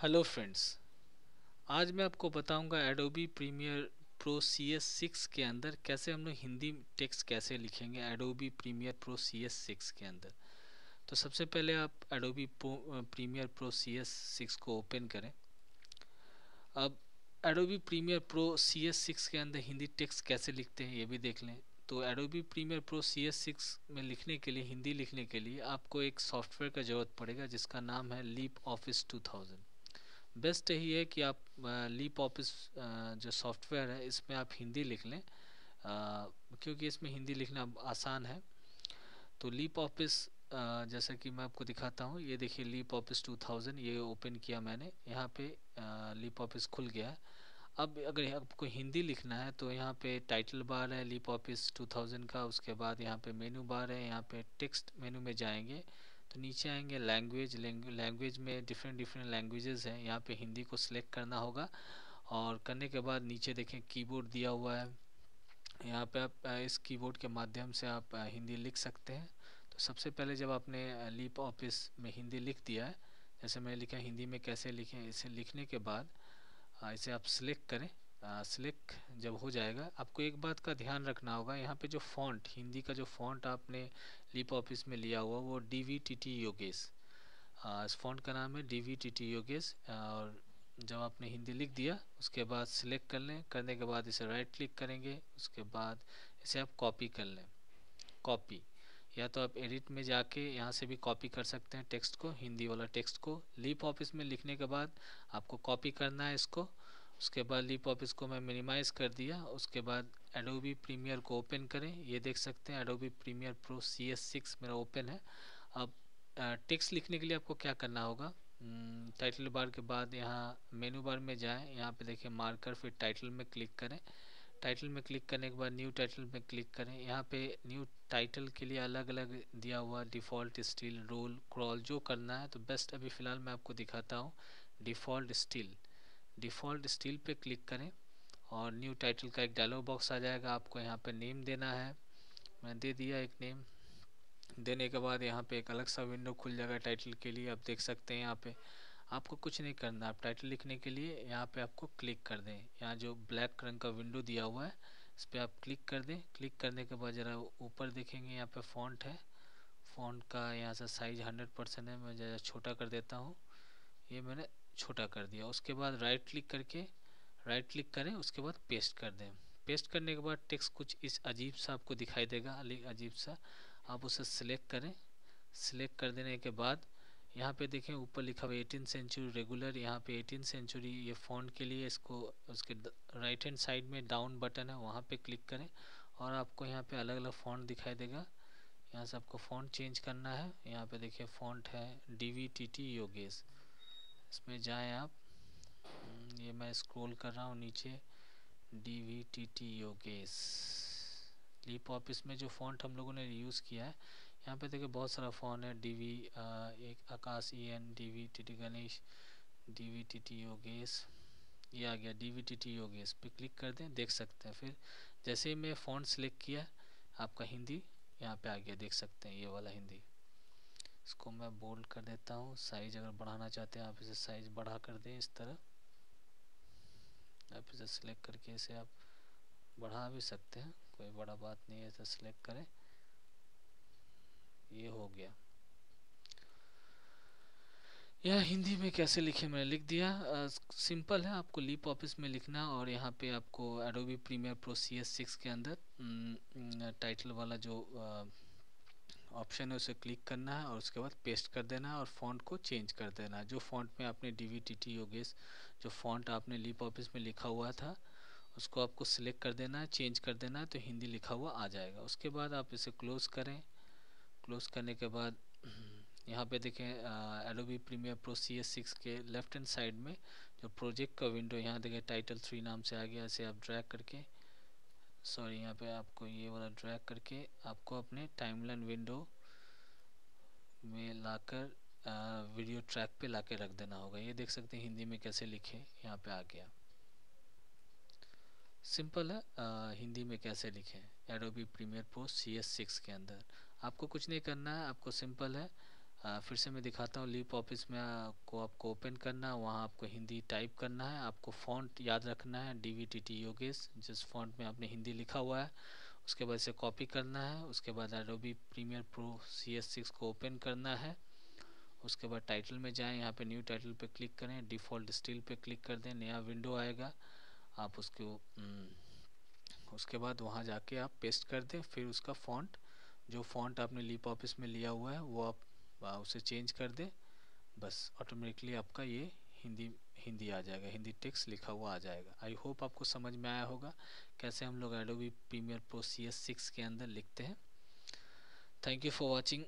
Hello friends, आज मैं आपको बताऊँगा Adobe Premiere Pro C S six के अंदर कैसे हम लोग हिंदी टेक्स्ट कैसे लिखेंगे Adobe Premiere Pro C S six के अंदर। तो सबसे पहले आप Adobe Premiere Pro C S six को ओपन करें। अब Adobe Premiere Pro C S six के अंदर हिंदी टेक्स्ट कैसे लिखते हैं ये भी देख लें। तो Adobe Premiere Pro C S six में लिखने के लिए, हिंदी लिखने के लिए आपको एक सॉफ्टवेयर का ज़रूरत पड़ेगा जिसका नाम है Leap Office two thousand best यही है कि आप लीप ऑफ़िस जो सॉफ्टवेयर है, इसमें आप हिंदी लिख लें। क्योंकि इसमें हिंदी लिखना आसान है। तो लीप ऑफ़िस जैसा कि मैं आपको दिखाता हूँ, ये देखिए लीप ऑफ़िस 2000 ये ओपन किया मैंने। यहाँ पे लीप ऑफ़िस खुल गया अब अगर आपको हिंदी लिखना है तो यहाँ पे टाइटल बार है लीप ऑफ़िस 2000 का, उसके बाद यहाँ पे मेनू बार है, यहाँ पे टेक्स्ट मेनू में जाएँगे। तो नीचे आएँगे लैंग्वेज लैंग्वेज में डिफरेंट डिफरेंट लैंग्वेजेस हैं। यहाँ पे हिंदी को सिलेक्ट करना होगा और करने के बाद नीचे देखें कीबोर्ड दिया हुआ है। यहाँ पे आप इस कीबोर्ड के माध्यम से आप हिंदी लिख सकते हैं। तो सबसे पहले जब आपने लीप ऑफ़िस में हिंदी लिख दिया है, जैसे मैंने लिखा हिंदी में कैसे लिखें, इसे लिखने के बाद इसे आप सिलेक्ट करें। सिलेक्ट जब हो जाएगा, आपको एक बात का ध्यान रखना होगा, यहाँ पे जो फॉन्ट हिंदी का जो फॉन्ट आपने लिप ऑफ़िस में लिया हुआ, वो D V T T Yogesh इस फॉन्ट का नाम है D V T T Yogesh और जब आपने हिंदी लिख दिया, उसके बाद सिलेक्ट कर लें, करने के बाद इसे राइट क्लिक करेंगे, उसके बाद इसे आप कॉपी कर लें। कॉपी या तो आप एडिट में जाके यहाँ से भी कॉपी कर सकते हैं टेक्स्ट को, हिंदी वाला टेक्स्ट को। लीप ऑफ़िस में लिखने के बाद आपको कॉपी करना है इसको उसके बाद लीप ऑफ़िस को मैं मिनिमाइज़ कर दिया। उसके बाद एडोबी प्रीमियर को ओपन करें। ये देख सकते हैं Adobe Premiere Pro C S six मेरा ओपन है। अब टेक्स्ट लिखने के लिए आपको क्या करना होगा? टाइटल बार के बाद यहाँ मेनू बार में जाएँ। यहाँ पे देखें मार्कर फिर टाइटल में क्लिक करें। टाइटल में क्लिक करने के बाद न्यू टाइटल में क्लिक करें। यहाँ पे न्यू टाइटल के लिए अलग अलग दिया हुआ डिफ़ॉल्ट स्टील रोल क्रॉल जो करना है तो बेस्ट अभी फ़िलहाल मैं आपको दिखाता हूँ। डिफ़ॉल्ट स्टील डिफ़ॉल्ट स्टील पे क्लिक करें और न्यू टाइटल का एक डायलॉग बॉक्स आ जाएगा। आपको यहाँ पे नेम देना है। मैं दे दिया एक नेम देने के बाद यहाँ पे एक अलग सा विंडो खुल जाएगा टाइटल के लिए। आप देख सकते हैं यहाँ पे। आपको कुछ नहीं करना। आप टाइटल लिखने के लिए यहाँ पे आपको क्लिक कर दें। यहाँ जो ब्लैक रंग का विंडो दिया हुआ है, इस पर आप क्लिक कर दें। क्लिक करने के बाद ज़रा ऊपर देखेंगे यहाँ पे फॉन्ट है। फॉन्ट का यहाँ से साइज़ हंड्रेड परसेंट है। मैं ज़रा छोटा कर देता हूँ। ये मैंने छोटा कर दिया। उसके बाद राइट क्लिक करके राइट क्लिक करें, उसके बाद पेस्ट कर दें। पेस्ट करने के बाद टेक्स्ट कुछ इस अजीब सा आपको दिखाई देगा अजीब सा। आप उसे सिलेक्ट करें। सिलेक्ट कर देने के बाद, यहाँ पे देखें, ऊपर लिखा हुआ एटीन सेंचुरी रेगुलर यहाँ पे एटीन सेंचुरी ये फ़ॉन्ट के लिए इसको, उसके राइट हैंड साइड में डाउन बटन है, वहाँ पे क्लिक करें। और आपको यहाँ पे अलग अलग फ़ॉन्ट दिखाई देगा। यहाँ से आपको फ़ॉन्ट चेंज करना है। यहाँ पे देखिए फ़ॉन्ट है D V T T Yogesh इसमें जाएँ आप। हम्म, ये मैं स्क्रॉल कर रहा हूँ नीचे। D V T T Yogesh. Leap Office में जो फ़ॉन्ट हम लोगों ने यूज़ किया है यहाँ पे देखिए बहुत सारा फ़ोन है। डी वी एक Akash E N D V T T Ganesh D V T T Yogesh. ये आ गया D V T T Yogesh. पे क्लिक कर दें देख सकते हैं। फिर जैसे ही मैं फ़ॉन्ट सेलेक्ट किया आपका हिंदी यहाँ पे आ गया देख सकते हैं ये वाला हिंदी। इसको मैं बोल्ड कर देता हूँ। साइज़ अगर बढ़ाना चाहते हैं आप इसे साइज़ बढ़ा कर दें इस तरह। आप इसे सिलेक्ट करके इसे आप बढ़ा भी सकते हैं। कोई बड़ा बात नहीं है इसे सिलेक्ट करें। ये हो गया। यह हिंदी में कैसे लिखे मैंने? लिख दिया। आ, सिंपल है आपको लीप ऑफ़िस में लिखना और यहाँ पे आपको Adobe Premiere Pro C S six के अंदर टाइटल वाला जो आ, ऑप्शन है उसे क्लिक करना है और उसके बाद पेस्ट कर देना है और फॉन्ट को चेंज कर देना है। जो फॉन्ट में आपने D V T T Yogesh जो फॉन्ट आपने लीप ऑफ़िस में लिखा हुआ था, उसको आपको सिलेक्ट कर देना है चेंज कर देना है तो हिंदी लिखा हुआ आ जाएगा। उसके बाद आप इसे क्लोज़ करें। क्लोज़ करने के बाद, यहाँ पे देखें Adobe Premiere Pro C S six के लेफ़्ट हैंड साइड में जो प्रोजेक्ट का विंडो यहाँ देखें टाइटल थ्री नाम से आ गया, इसे आप ड्रैग करके सॉरी यहाँ पे आपको ये वाला ड्रैग करके आपको अपने टाइमलाइन विंडो में लाकर वीडियो ट्रैक पे लाके रख देना होगा। ये देख सकते हैं हिंदी में कैसे लिखे यहाँ पे आ गया। सिंपल है आ, हिंदी में कैसे लिखें? Adobe Premiere Pro C S six के अंदर। आपको कुछ नहीं करना है आपको सिंपल है। फिर से मैं दिखाता हूँ लीप ऑफ़िस में आपको आपको ओपन करना है, वहाँ आपको हिंदी टाइप करना है, आपको फ़ॉन्ट याद रखना है D V T T Yogesh जिस फ़ॉन्ट में आपने हिंदी लिखा हुआ है, उसके बाद इसे कॉपी करना है, उसके बाद Adobe Premiere Pro C S six को ओपन करना है, उसके बाद टाइटल में जाएँ, यहाँ पे न्यू टाइटल पे क्लिक करें, डिफ़ॉल्ट स्टील पे क्लिक कर दें, नया विंडो आएगा, आप उसको उसके बाद वहाँ जाके आप पेस्ट कर दें, फिर उसका फ़ॉन्ट, जो फ़ॉन्ट आपने लीप ऑफ़िस में लिया हुआ है, वो आप उसे चेंज कर दें, बस ऑटोमेटिकली आपका ये हिंदी हिंदी आ जाएगा, हिंदी टेक्स्ट लिखा हुआ आ जाएगा। आई होप आपको समझ में आया होगा कैसे हम लोग Adobe Premiere Pro C S six के अंदर लिखते हैं। Thank you for watching